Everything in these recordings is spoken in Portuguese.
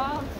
有啊。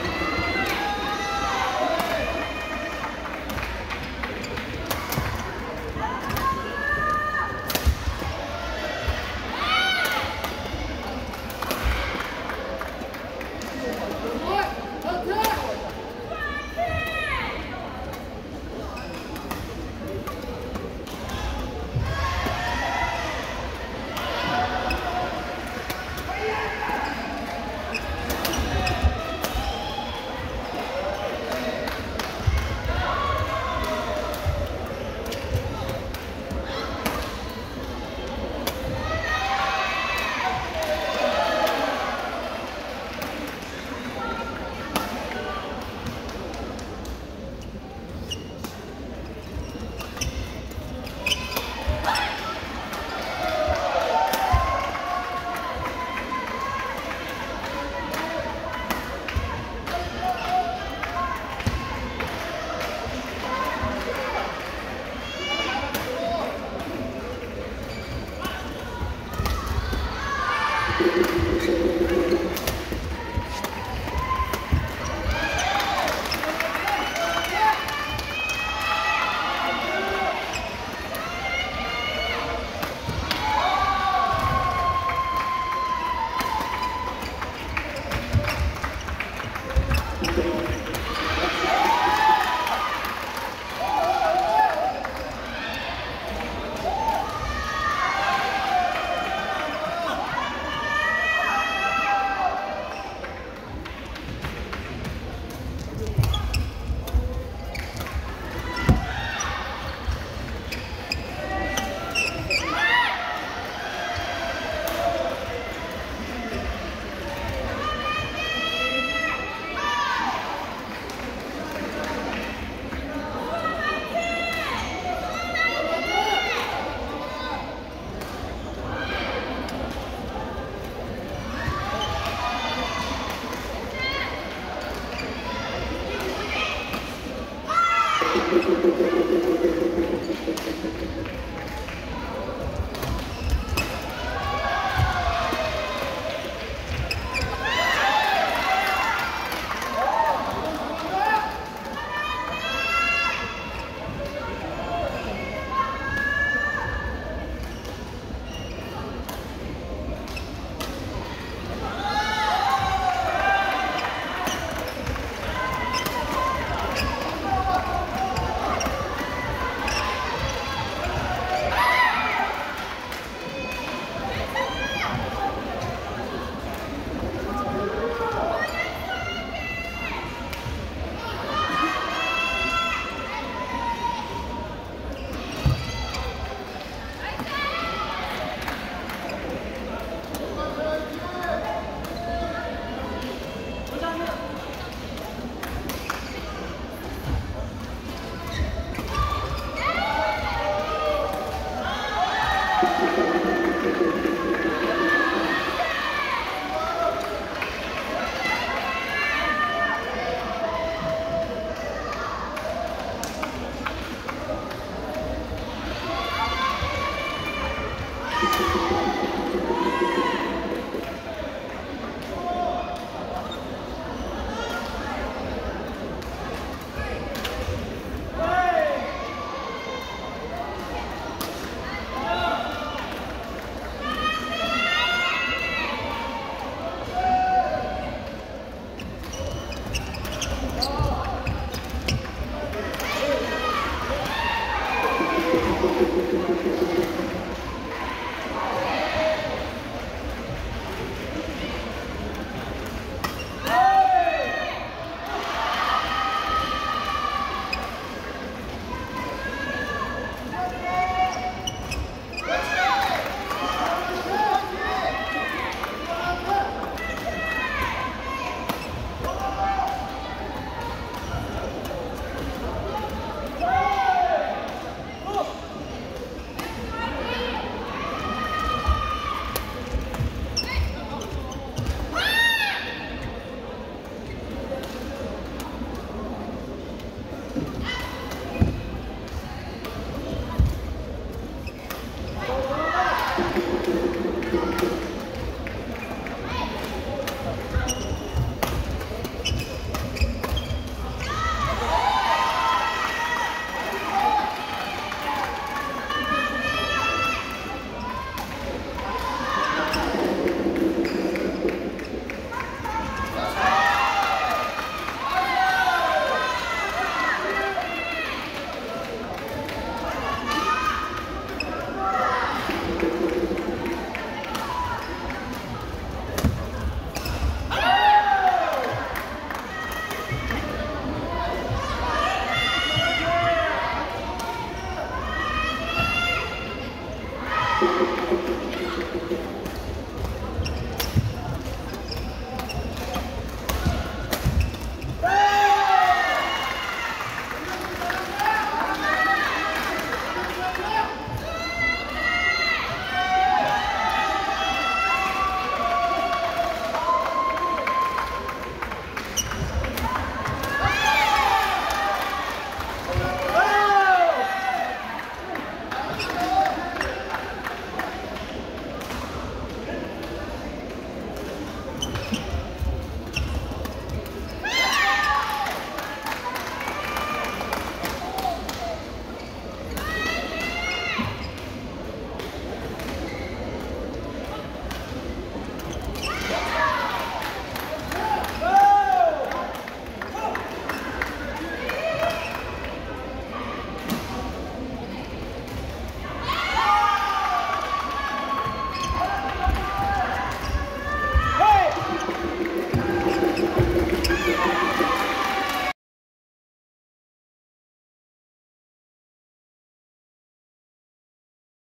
Música